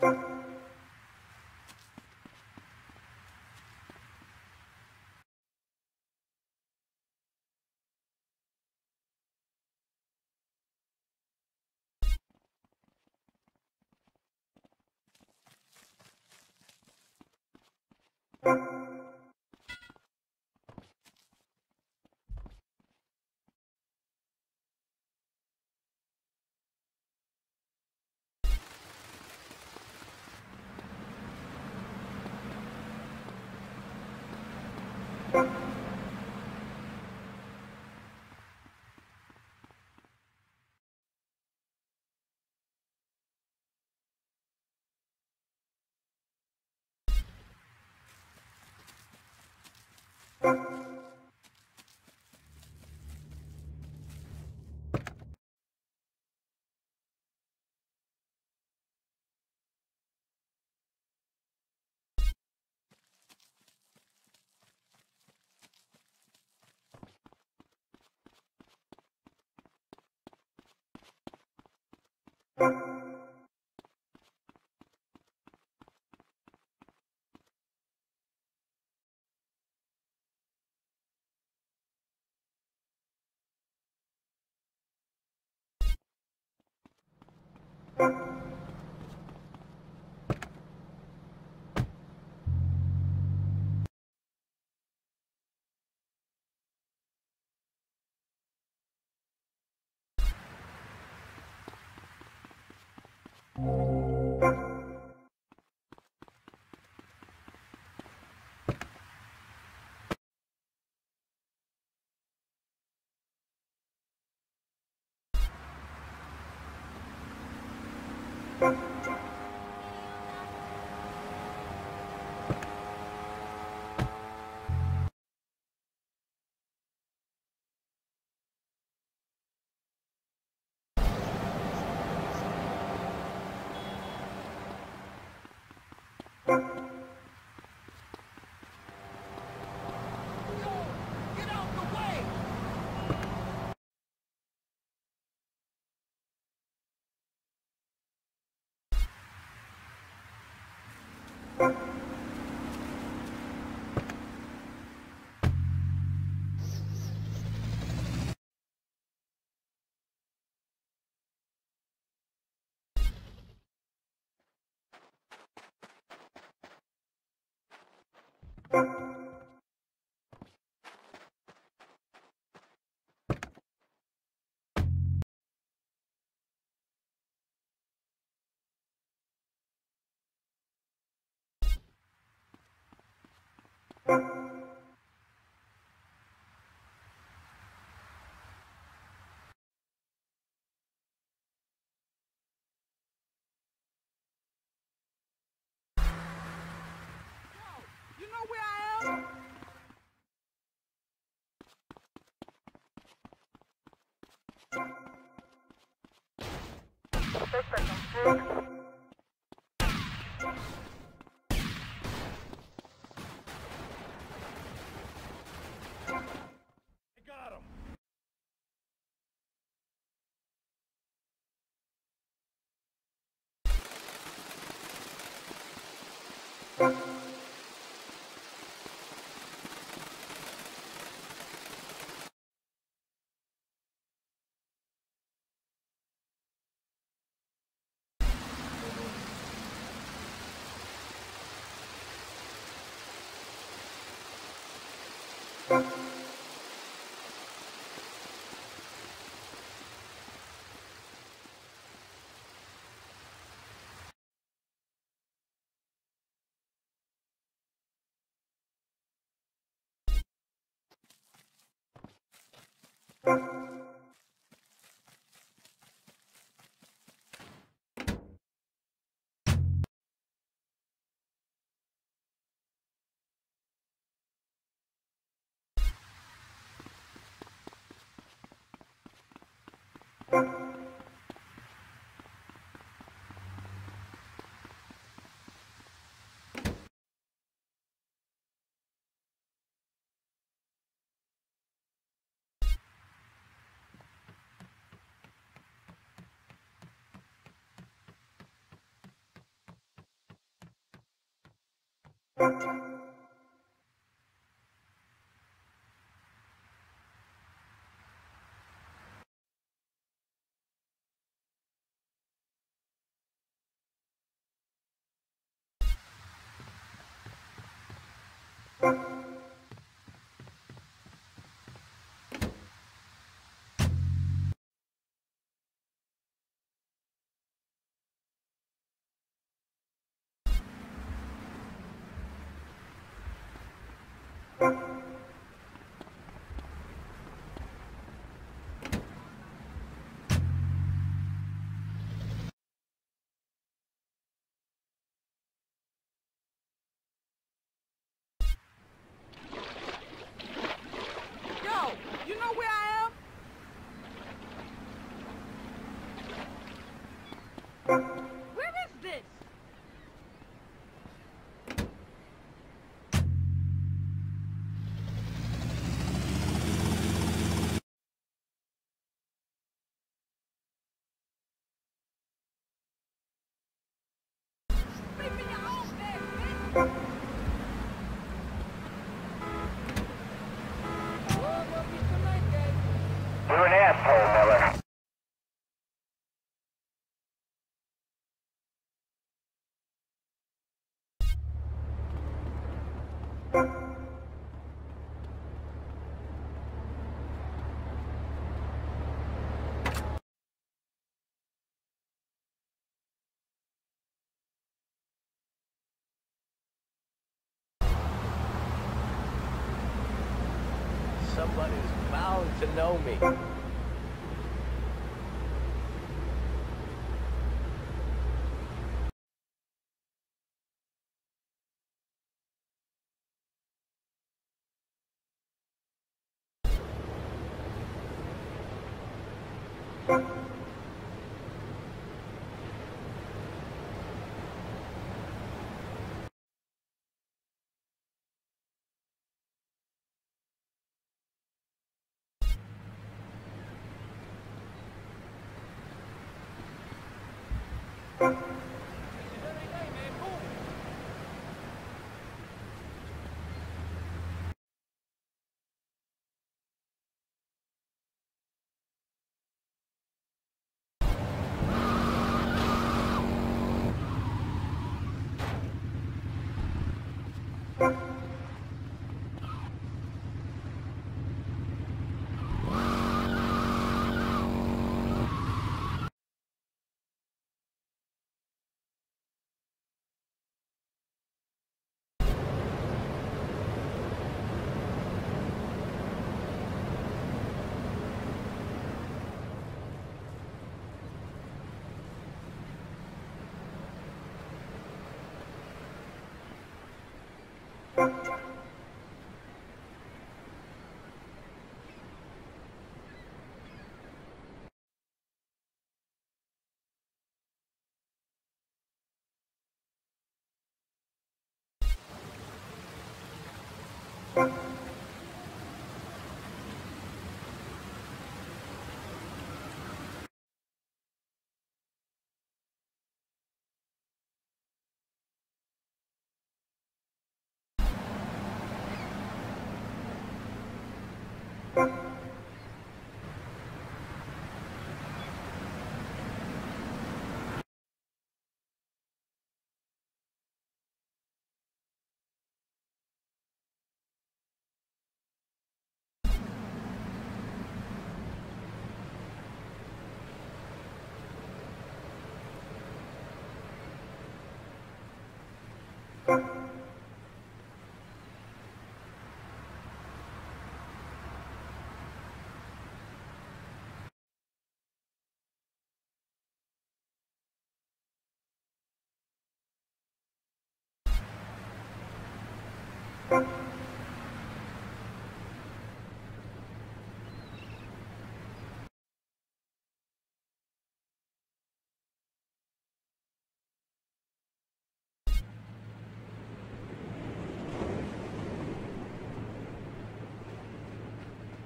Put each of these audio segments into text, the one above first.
Thank you. Get You Bye. Yo, You're an know me. Thank you. Thank you. Thank you.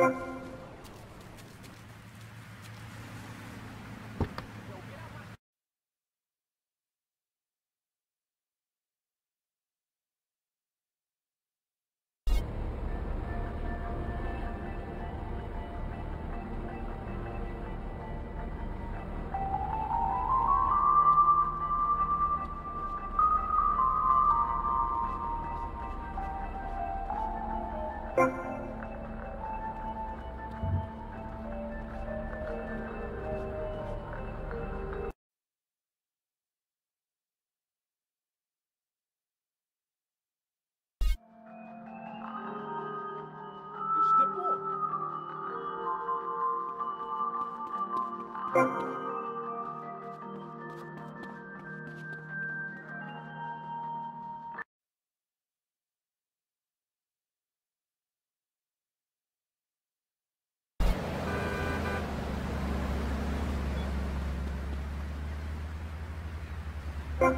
me. You Oi,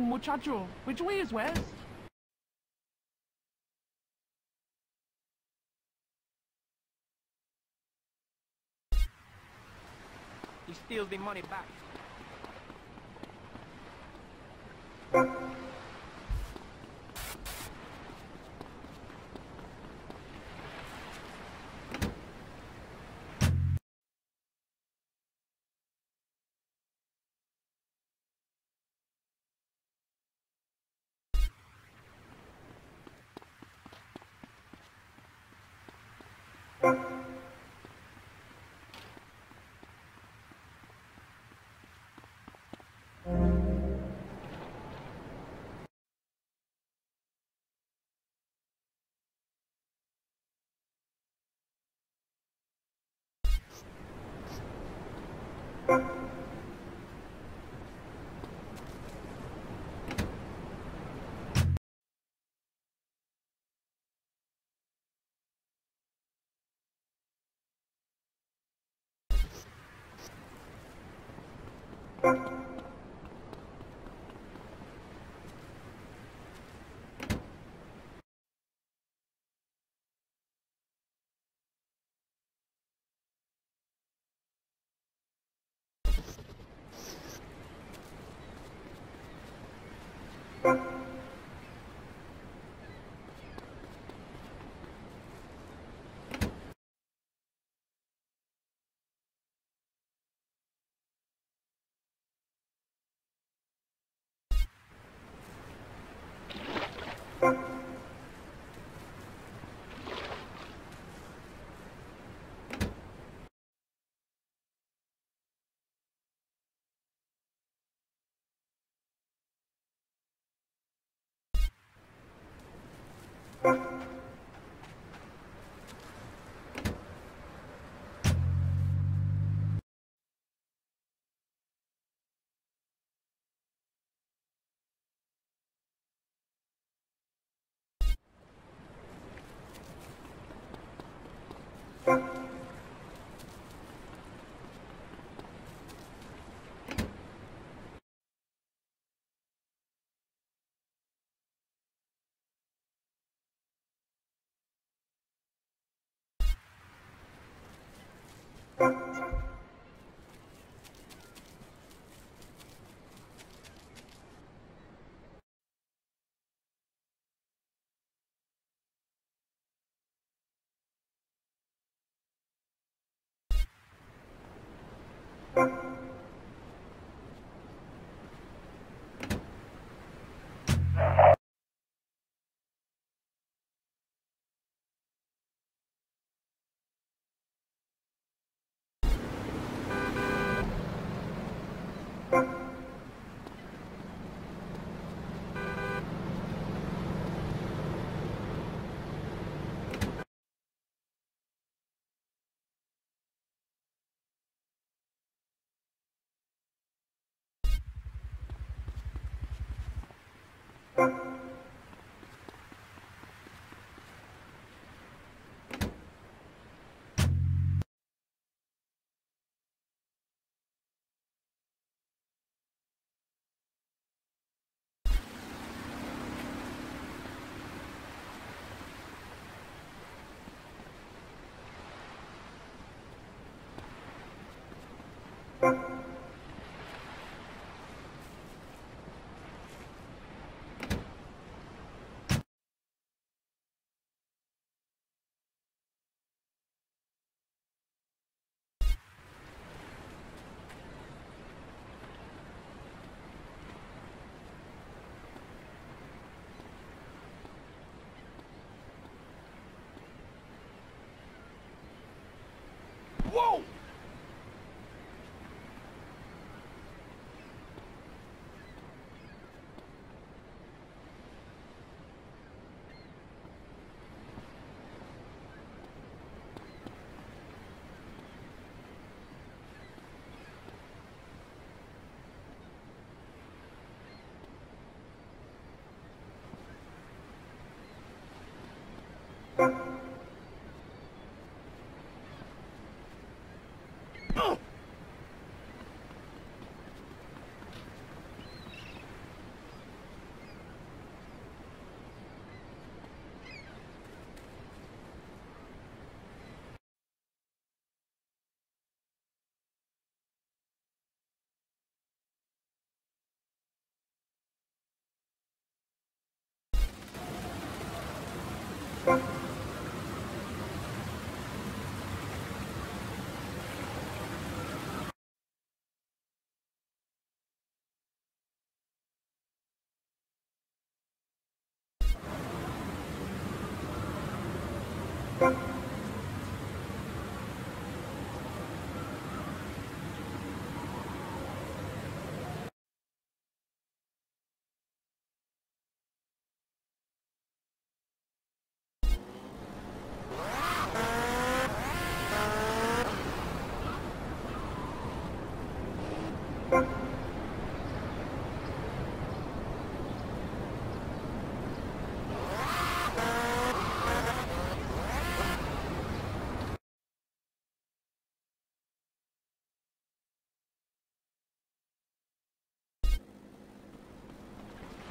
muchacho, which way is west? He steals the money back.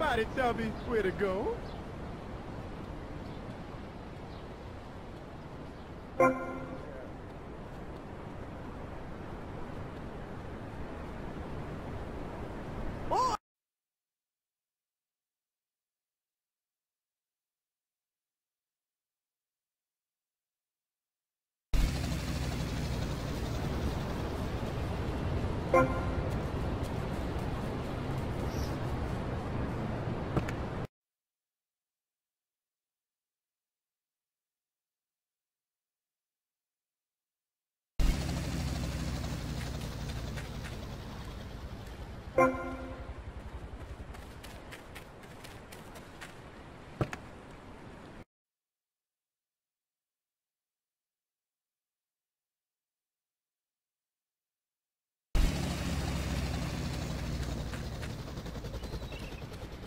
Somebody tell me where to go.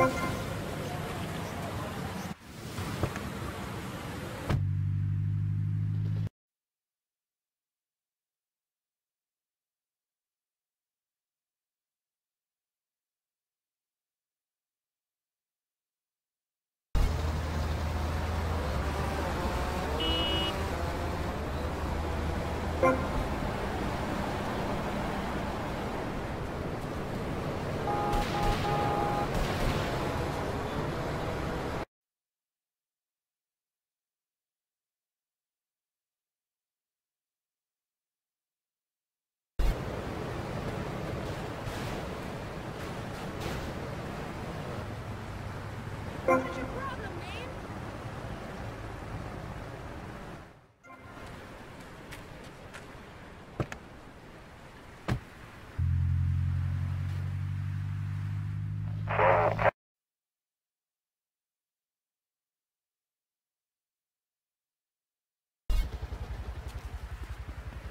What's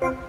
Hold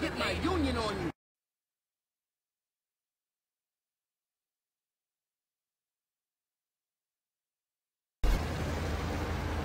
get my union on you.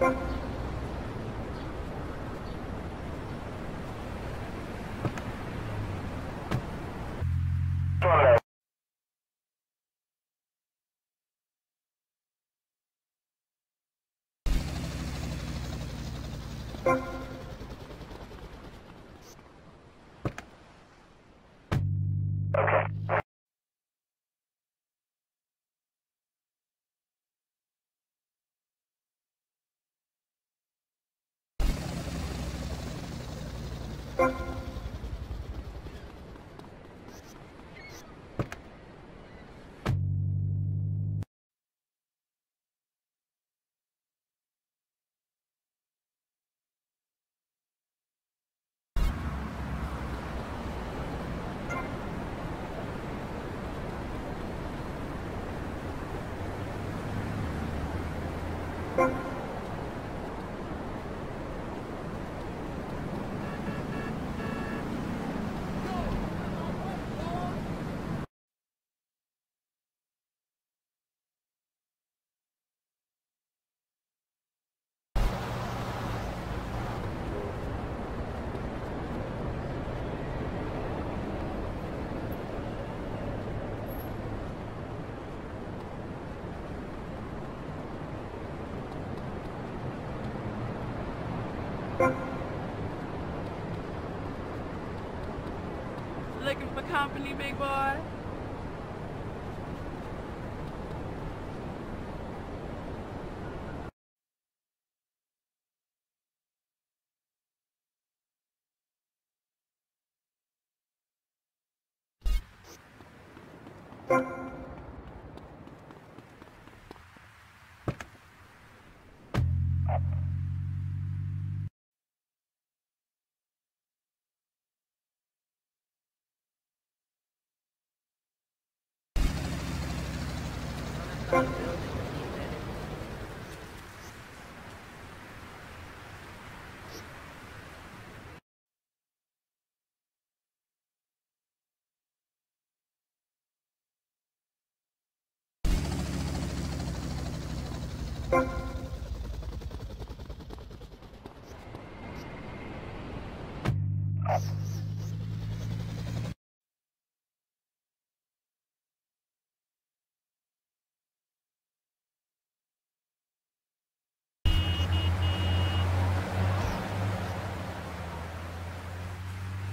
Thank. Looking big boy?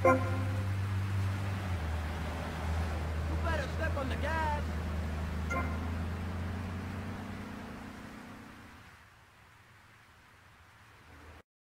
Thank you.